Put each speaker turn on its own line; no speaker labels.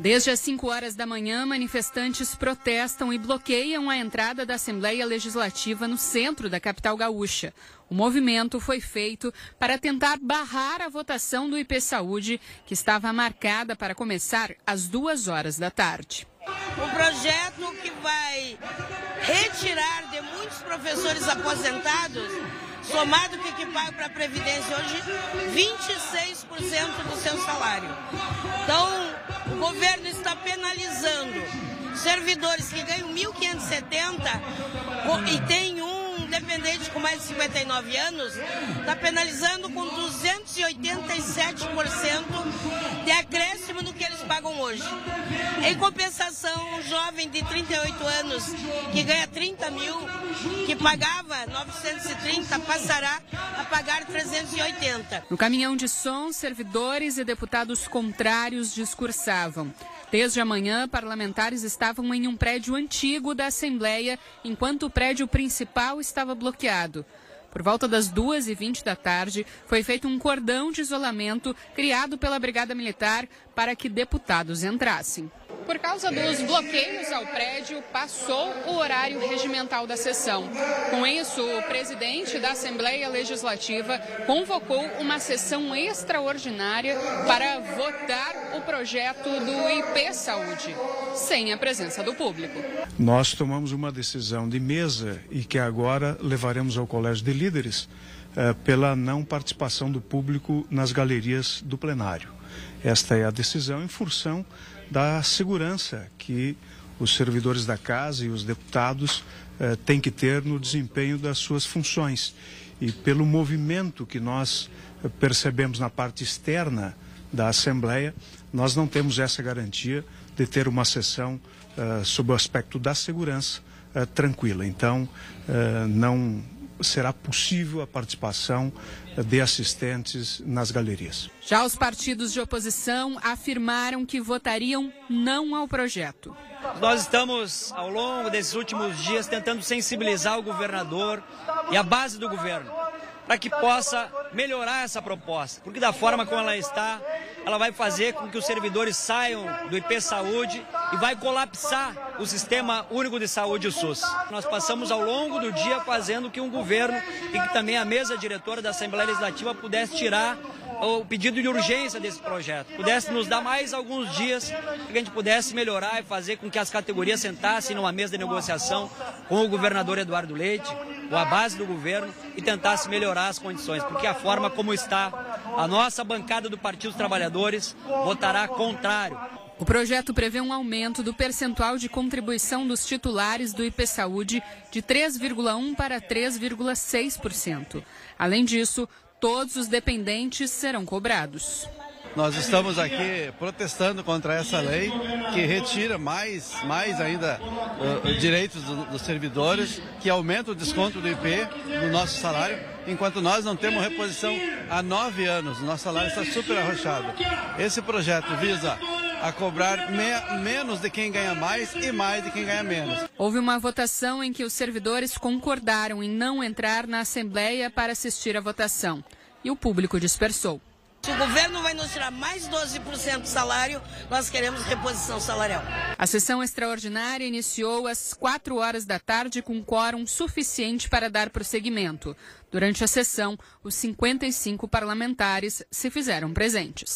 Desde as 5 horas da manhã, manifestantes protestam e bloqueiam a entrada da Assembleia Legislativa no centro da capital gaúcha. O movimento foi feito para tentar barrar a votação do IP Saúde, que estava marcada para começar às duas horas da tarde.
Um projeto que vai retirar de muitos professores aposentados, somado o que paga para a Previdência hoje, 26% do seu salário. Então, o governo está penalizando servidores que ganham 1.570 e tem um dependente com mais de 59 anos, está penalizando com 287% de acréscimo hoje. Em compensação, um jovem de 38 anos que ganha 30 mil, que pagava 930, passará a pagar 380.
No caminhão de som, servidores e deputados contrários discursavam. Desde amanhã, parlamentares estavam em um prédio antigo da Assembleia, enquanto o prédio principal estava bloqueado. Por volta das 2h20 da tarde, foi feito um cordão de isolamento criado pela Brigada Militar para que deputados entrassem. Por causa dos bloqueios ao prédio, passou o horário regimental da sessão. Com isso, o presidente da Assembleia Legislativa convocou uma sessão extraordinária para votar o projeto do IP Saúde, sem a presença do público.
Nós tomamos uma decisão de mesa e que agora levaremos ao Colégio de Líderes eh, pela não participação do público nas galerias do plenário. Esta é a decisão em função da segurança que os servidores da casa e os deputados eh, têm que ter no desempenho das suas funções. E pelo movimento que nós eh, percebemos na parte externa da Assembleia, nós não temos essa garantia de ter uma sessão eh, sob o aspecto da segurança eh, tranquila. Então, eh, não será possível a participação de assistentes nas galerias.
Já os partidos de oposição afirmaram que votariam não ao projeto.
Nós estamos, ao longo desses últimos dias, tentando sensibilizar o governador e a base do governo para que possa melhorar essa proposta, porque da forma como ela está, ela vai fazer com que os servidores saiam do IP Saúde e vai colapsar o Sistema Único de Saúde, o SUS. Nós passamos ao longo do dia fazendo que um governo e que também a mesa diretora da Assembleia Legislativa pudesse tirar o pedido de urgência desse projeto, pudesse nos dar mais alguns dias para que a gente pudesse melhorar e fazer com que as categorias sentassem numa mesa de negociação com o governador Eduardo Leite, com a base do governo e tentasse melhorar as condições, porque a forma como está, a nossa bancada do Partido dos Trabalhadores votará contrário.
O projeto prevê um aumento do percentual de contribuição dos titulares do IP Saúde de 3,1% para 3,6%. Além disso, todos os dependentes serão cobrados.
Nós estamos aqui protestando contra essa lei que retira mais, mais ainda uh, direitos do, dos servidores, que aumenta o desconto do IP no nosso salário, enquanto nós não temos reposição há nove anos. Nosso salário está super arrochado. Esse projeto visa a cobrar me menos de quem ganha mais e mais de quem ganha menos.
Houve uma votação em que os servidores concordaram em não entrar na Assembleia para assistir à votação. E o público dispersou.
Se o governo vai nos tirar mais 12% do salário, nós queremos reposição salarial.
A sessão extraordinária iniciou às 4 horas da tarde com quórum suficiente para dar prosseguimento. Durante a sessão, os 55 parlamentares se fizeram presentes.